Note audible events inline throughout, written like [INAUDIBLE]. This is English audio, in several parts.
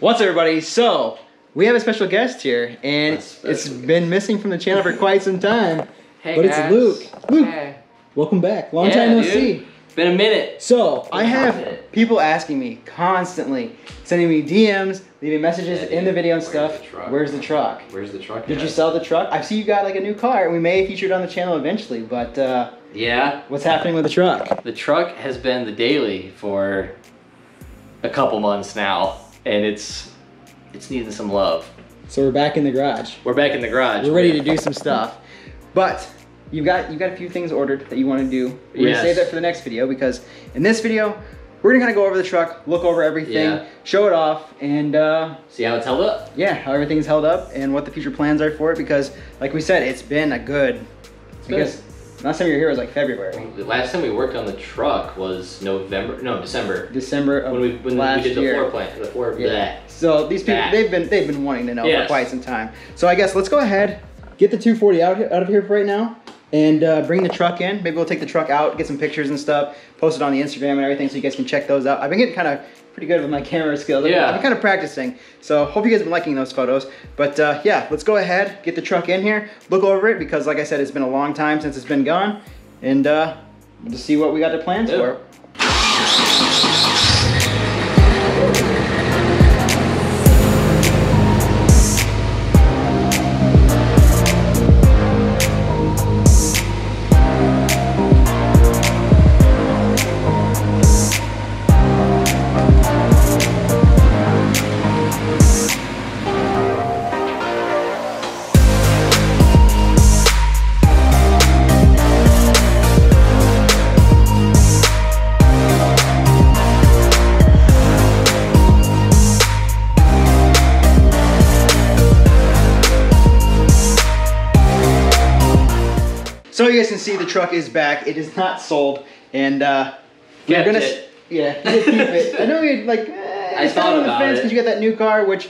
What's up, everybody? So we have a special guest here, and That's it's special been missing from the channel for quite some time. Hey but guys. it's Luke. Luke, Hey. welcome back. Long Yeah, time no dude. see. Been a minute. So I Been a have minute. people asking me constantly, sending me DMs, leaving messages Yeah, in the video and Where's stuff. the? Where's the truck? Where's the truck? Did you sell the truck? I see you got like a new car, and we may feature it on the channel eventually. But uh, Yeah. what's happening with the truck? The truck has been the daily for a couple months now, and it's it's needing some love. So we're back in the garage. We're back in the garage. We're ready to do some stuff. But you've got you've got a few things ordered that you want to do. We're Yes. gonna save that for the next video because in this video we're gonna kind of go over the truck, look over everything, Yeah. show it off, and uh, See how it's held up? yeah, how everything's held up and what the future plans are for it. Because like we said, it's been a good. been- Because last time you were here was like February, The last time we worked on the truck was November, no December, December of when we when last we did the year. floor plan, the floor. Yeah. bleh. So these people, they've been they've been wanting to know for quite some time. So I guess let's go ahead, get the 240 out out of here for right now, and uh, bring the truck in. Maybe we'll take the truck out, get some pictures and stuff, post it on the Instagram and everything, so you guys can check those out. I've been getting kind of pretty good with my camera skills. Yeah. I've been kind of practicing. So hope you guys have been liking those photos. But uh, yeah, let's go ahead, get the truck in here, look over it because like I said, it's been a long time since it's been gone, and uh, we'll just see what we got the plans Yeah. for. So you guys can see the truck is back. It is not sold, and uh, we're gonna it. yeah keep it. I know you're like eh, [LAUGHS] I it's thought on the about fence it. because you got that new car, which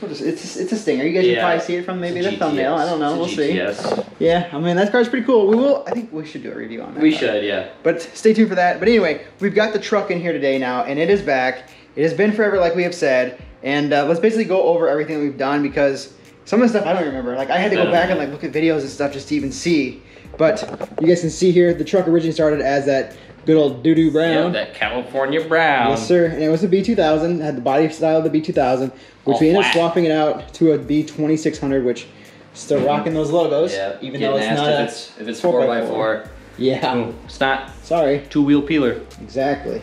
what is- it's it's a stinger. You guys can Yeah. probably see it from maybe It's a the thumbnail. I don't know. We'll It's a see. Yeah, I mean that car's pretty cool. We will. I think we should do a review on that. We car. should, yeah. But stay tuned for that. But anyway, we've got the truck in here today now, and it is back. It has been forever, like we have said. And uh, let's basically go over everything that we've done because some of the stuff I don't remember. Like I had to go a back and like look at videos and stuff just to even see. But you guys can see here, the truck originally started as that good old doo-doo brown. Yeah, that California brown. Yes, sir. And it was a B2000. Had the body style of the B2000, which All we ended up swapping it out to a B2600, which still rocking those logos. Yeah, even though it's not if it's if it's four four by by four. four. Yeah. It's not Sorry. two wheel peeler. Exactly.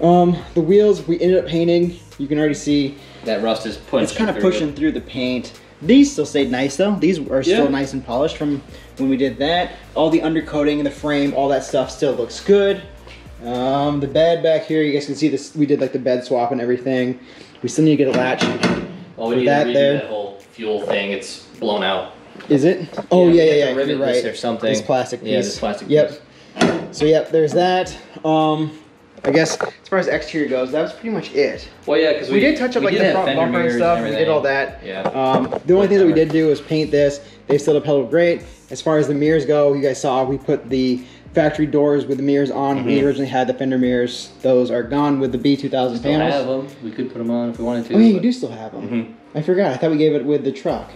Um, the wheels we ended up painting. You can already see That rust is punching. it's kind of through pushing through the paint. These still stayed nice though. These are still Yeah. nice and polished from when we did that. All the undercoating and the frame, all that stuff still looks good. Um, the bed back here, you guys can see this. We did like the bed swap and everything. We still need to get a latch. Well, we Put need that to redo there. that whole fuel thing. It's blown out. Is it? Oh yeah, yeah, yeah. to rivet right. or something. This plastic piece. Yeah, this plastic Yep. piece. So yep, there's that. Um, I guess as far as exterior goes, that was pretty much it. Well, yeah, because We, did touch up like the front bumper and stuff. we did all that. Yeah. Um, the only thing that we did do was paint this. They still upheld great. As far as the mirrors go, you guys saw we put the factory doors with the mirrors on. We Mhm. originally had the fender mirrors. Those are gone with the B2000 Still have them. We could put them on if we wanted to. Oh yeah, you do still have them. Mhm. I forgot. I thought we gave it with the truck.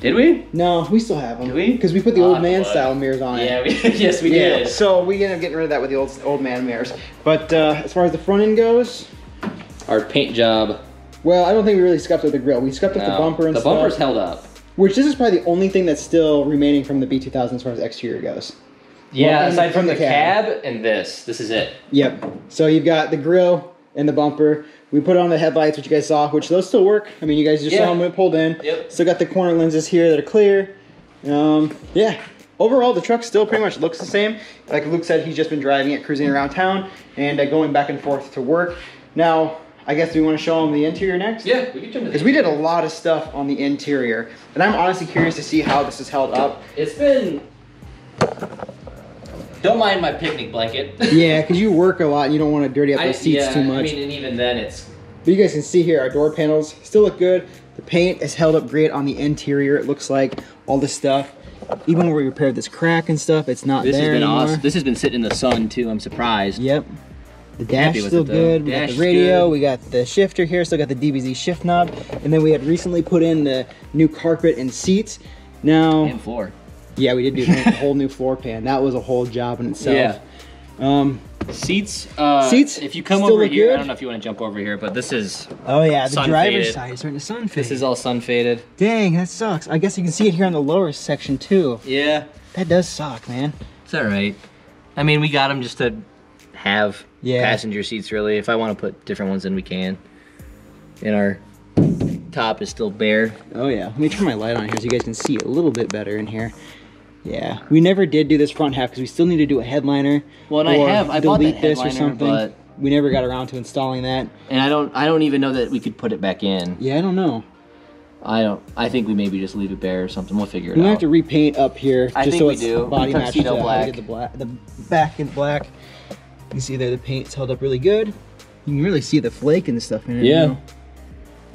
Did we? No, we still have them. Do we? Because we put the Oh, old man blood. style mirrors on it. Yeah. We, [LAUGHS] yes, we yeah, did. so we ended up getting rid of that with the old old man mirrors. But uh, as far as the front end goes, Our paint job. well, I don't think we really scuffed up the grill. We scuffed up the bumper and the stuff. The bumper's held up. Which this is probably the only thing that's still remaining from the B2000 as far as exterior goes. Yeah, and aside from the the cab. and this, this is it. Yep. So you've got the grill and the bumper. We put on the headlights, which you guys saw, which those still work. I mean, you guys just Yeah. saw them when it pulled in. Yep. Still got the corner lenses here that are clear. Um, yeah. Overall, the truck still pretty much looks the same. Like Luke said, he's just been driving it, cruising around town, and uh, going back and forth to work. Now, I guess we want to show him the interior next. Yeah, we jump to Because we did a lot of stuff on the interior, and I'm honestly curious to see how this is held up. It's been. Don't mind my picnic blanket. [LAUGHS] Yeah, because you work a lot and you don't want to dirty up those seats yeah, too much. I mean, and even then, it's But you guys can see here, our door panels still look good. The paint is held up great on the interior. It looks like all this stuff. Even when we repaired this crack and stuff, it's not this has been anymore. awesome. This has been sitting in the sun too. I'm surprised. Yep. The dash with still good. We got the radio. good. We got the shifter here. Still got the DBZ shift knob. And then we had recently put in the new carpet and seats. Now, And floor. Yeah, we did do a whole new floor pan. That was a whole job in itself. Yeah. Um. Seats. Uh, Seats If you come over here, good? I don't know if you want to jump over here, but this is Oh yeah, the driver's side is starting to sun fade. this is all sun faded. Dang, that sucks. I guess you can see it here on the lower section too. Yeah. That does suck, man. It's all right. I mean, we got them just to have Yeah. passenger seats. Really, if I want to put different ones in, we can. And our top is still bare. Oh yeah. Let me turn my light on here so you guys can see a little bit better in here. Yeah, we never did do this front half because we still need to do a headliner. Well, and I have- I bought the delete this or something. but- we never got around to installing that. And I don't, I don't even know that we could put it back in. Yeah, I don't know. I don't. I think we maybe just leave it bare or something. We'll figure it out. We have to repaint up here I just think so we it's do. body matches Tuxedo to how we black. the black. The back in black. You can see there the paint's held up really good. You can really see the flake and stuff in it. Yeah.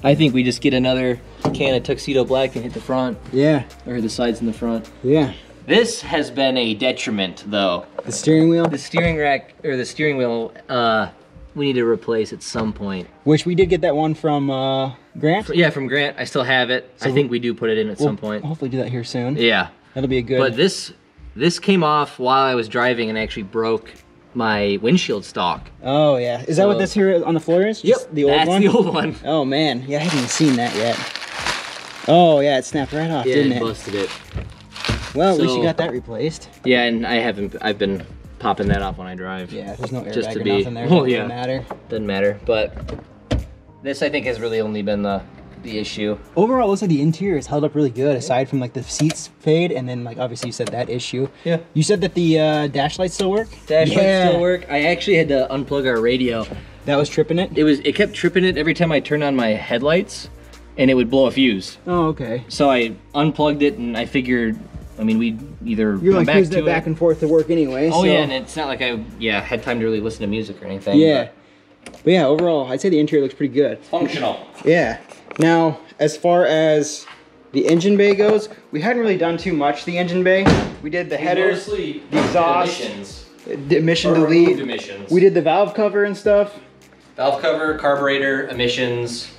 I think we just get another can of tuxedo black and hit the front Yeah. or the sides in the front. Yeah. This has been a detriment, though. The steering wheel, The steering rack or the steering wheel, uh, we need to replace at some point. which we did get that one from uh, Grant. Yeah, from Grant, I still have it. I think we do put it in at We'll some point. Hopefully do that here soon. Yeah, That'll be a good. but this this came off while I was driving and actually broke my windshield stock. oh yeah. Is that what this here on the floor is? Just The old that's one. the old one. Oh man, yeah, I haven't even seen that yet. Oh yeah, it snapped right off, Yeah, didn't it? busted it. Well, at least you got that replaced. Yeah, and I haven't. I've been popping that off when I drive. Yeah, there's no airbag Just to or be- nothing there. [LAUGHS] well, Doesn't yeah. matter. Doesn't matter, but this I think has really only been the the issue. Overall, it looks like the interior is held up really good, aside from like the seats fade, and then like obviously you said that issue. Yeah. You said that the uh, dash lights still work. Dash lights still work. I actually had to unplug our radio. That was tripping it. It was it kept tripping it every time I turned on my headlights, and it would blow a fuse. Oh, okay. So I unplugged it, and I figured, I mean, we either You're like back using to it back and forth to work anyway. Oh so- yeah, and it's not like I yeah had time to really listen to music or anything. yeah. But yeah, overall, I'd say the interior looks pretty good. functional. Yeah. Now, as far as the engine bay goes, we hadn't really done too much the engine bay. We did the headers, the exhaust, emissions, the emission delete. emissions. We did the valve cover and stuff. valve cover, carburetor, emissions.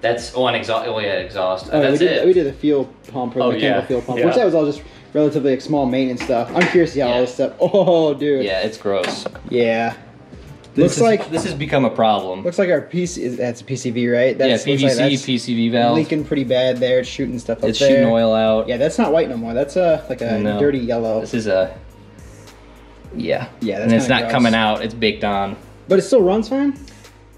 That's oh, and exhaust. Oh yeah, exhaust. Uh, Oh, that's we did, it. We did the fuel pump or Oh, the mechanical yeah. fuel pump, Yeah. which that was all just relatively like small maintenance stuff. I'm curious to see how all this stuff. Oh, dude. yeah, it's gross. Yeah. This looks is- like this has become a problem. looks like our PC is that's a PCV, right? That's yeah, like PVC, that's PCV valve. leaking pretty bad there. It's shooting stuff up it's there. shooting oil out. Yeah, that's not white no more. That's a like a No. dirty yellow. This is a. Yeah. Yeah, that's and it's not gross. coming out. It's baked on. But it still runs fine.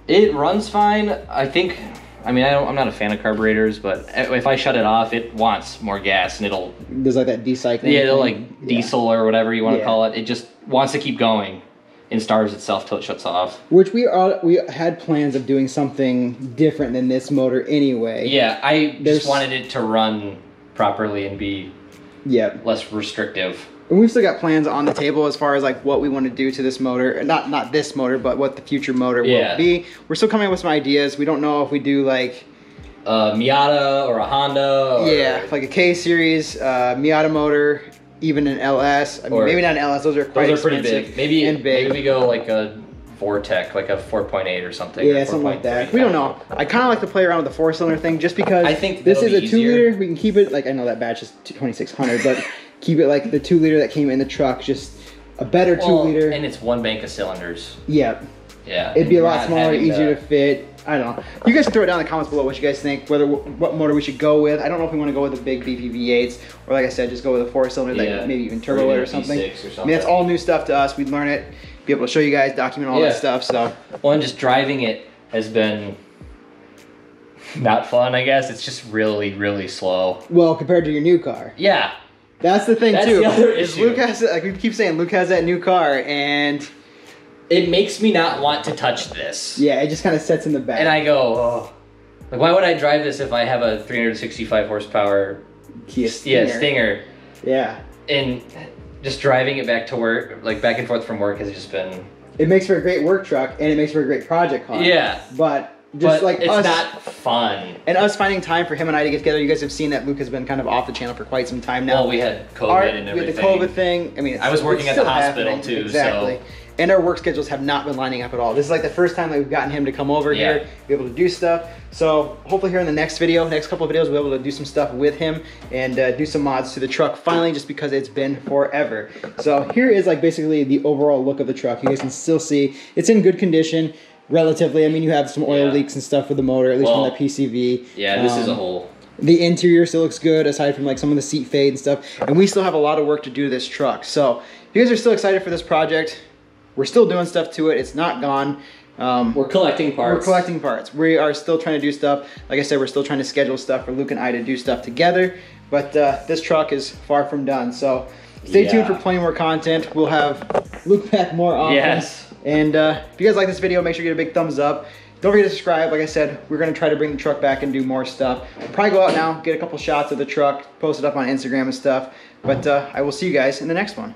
It runs fine. I think. I mean, I don't, I'm not a fan of carburetors, but if I shut it off, it wants more gas, and it'll There's like that decycling. yeah, it'll like Yeah. diesel or whatever you want to Yeah. call it. It just wants to keep going, and starves itself till it shuts off. Which we are we had plans of doing something different than this motor anyway. Yeah, I There's- just wanted it to run properly and be Yeah. less restrictive. And we've still got plans on the table as far as like what we want to do to this motor. Not not this motor, but what the future motor Yeah. will be. We're still coming up with some ideas. We don't know if we do like A Miata or a Honda. Or, yeah, like a K series, uh, Miata motor, even an LS. I mean, Or- maybe not an LS. Those are quite those are pretty big. Maybe and big. maybe we go like a Vortec, like a 4.8 or something. Yeah, or something like that. We don't know. I kind of like to play around with the four cylinder thing just because I think this is a two easier. liter. We can keep it like I know that batch is 2600, but keep it like the two liter that came in the truck, just a better two liter. and it's one bank of cylinders. yeah, Yeah, it'd be a lot smaller, easier to fit. I don't know. You guys can throw it down in the comments below what you guys think, whether what motor we should go with. I don't know if we want to go with the big beefy V8s or like I said, just go with a four cylinder, Yeah. like maybe even turbo even it a or something. I mean, that's all new stuff to us. We'd learn it, be able to show you guys, document all Yeah. that stuff. So Well, and just driving it has been not fun. I guess it's just really, really slow. well, compared to your new car. Yeah, That's the thing That's too. the other is issue. Luke has like we keep saying Luke has that new car and it makes me not want to touch this. yeah, it just kind of sets in the back. And I go, oh. like, why would I drive this if I have a 365 horsepower Kia Stinger? yeah Stinger? Yeah, And just driving it back to work, like back and forth from work, has just been it makes for a great work truck and it makes for a great project car. yeah. but just but like it's us not fun. and us finding time for him and I to get together. You guys have seen that Luke has been kind of off the channel for quite some time now. Well, we had COVID Our- and everything. the COVID thing, I mean, I was working at the hospital, happening. too, Exactly. so- and our work schedules have not been lining up at all. This is like the first time that we've gotten him to come over Yeah. here, be able to do stuff. So hopefully here in the next video, next couple of videos, we'll be able to do some stuff with him and uh, do some mods to the truck finally, just because it's been forever. So here is like basically the overall look of the truck. You guys can still see it's in good condition. Relatively, I mean, you have some oil Yeah. leaks and stuff with the motor, at least Well, on the PCV. Yeah, this is a Um, whole. the interior still looks good aside from like some of the seat fade and stuff. And we still have a lot of work to do this truck. So if you guys are still excited for this project, we're still doing stuff to it. It's not gone. Um, We're collecting parts. we're collecting parts. We are still trying to do stuff. Like I said, we're still trying to schedule stuff for Luke and I to do stuff together. But uh, this truck is far from done. So stay tuned for plenty more content. We'll have Luke back more often. Yes. And uh, if you guys like this video, make sure you get a big thumbs up. Don't forget to subscribe. Like I said, we're gonna try to bring the truck back and do more stuff. We'll probably go out now, get a couple shots of the truck, post it up on Instagram and stuff. But uh, I will see you guys in the next one.